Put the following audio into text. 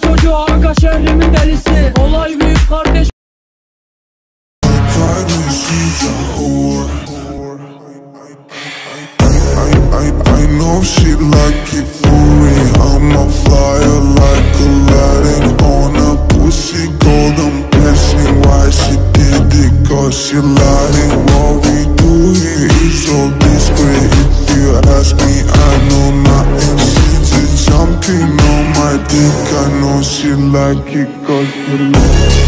Kanka şehrimin delisi Olay büyük kardeş she like. What we do here is all discreet. If you ask me, I know she like it cause she like